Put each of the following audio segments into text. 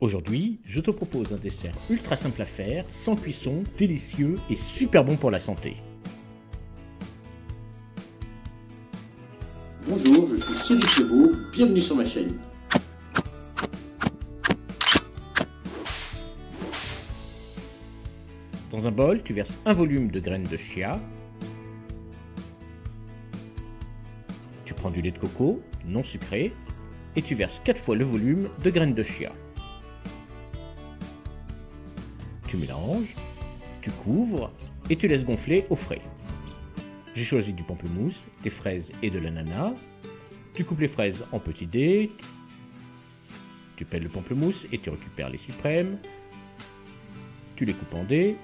Aujourd'hui, je te propose un dessert ultra simple à faire, sans cuisson, délicieux et super bon pour la santé. Bonjour, je suis Cyril Chevaux, bienvenue sur ma chaîne. Dans un bol, tu verses un volume de graines de chia. Tu prends du lait de coco, non sucré, et tu verses 4 fois le volume de graines de chia. Tu mélanges, tu couvres et tu laisses gonfler au frais. J'ai choisi du pamplemousse, des fraises et de l'ananas. Tu coupes les fraises en petits dés. Tu pèles le pamplemousse et tu récupères les suprêmes. Tu les coupes en dés.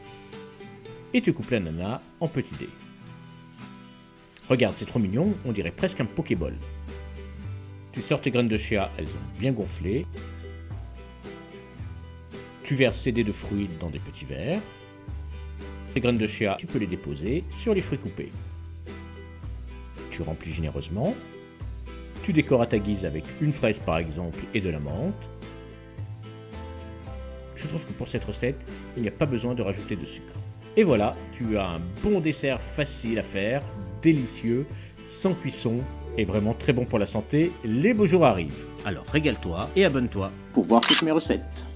Et tu coupes l'ananas en petits dés. Regarde, c'est trop mignon, on dirait presque un Pokéball. Tu sors tes graines de chia, elles ont bien gonflé. Tu verses ces dés de fruits dans des petits verres. Les graines de chia, tu peux les déposer sur les fruits coupés. Tu remplis généreusement. Tu décores à ta guise avec une fraise par exemple et de la menthe. Je trouve que pour cette recette, il n'y a pas besoin de rajouter de sucre. Et voilà, tu as un bon dessert facile à faire, délicieux, sans cuisson et vraiment très bon pour la santé. Les beaux jours arrivent. Alors régale-toi et abonne-toi pour voir toutes mes recettes.